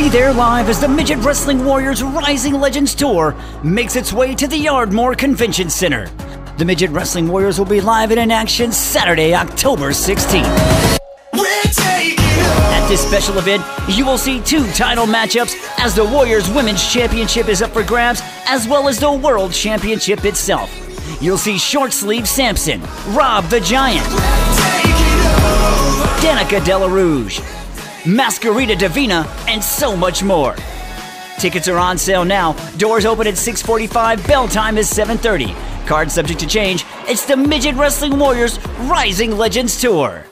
Be there live as the Midget Wrestling Warriors Rising Legends Tour makes its way to the Ardmore Convention Center. The Midget Wrestling Warriors will be live and in action Saturday, October 16th. At this special event, you will see two title matchups as the Warriors Women's Championship is up for grabs, as well as the World Championship itself. You'll see Short Sleeve Sampson, Rob the Giant, Danica Della Rouge, Mascarita Divina, and so much more. Tickets are on sale now. Doors open at 6:45. Bell time is 7:30. Card subject to change. It's the Midget Wrestling Warriors Rising Legends Tour.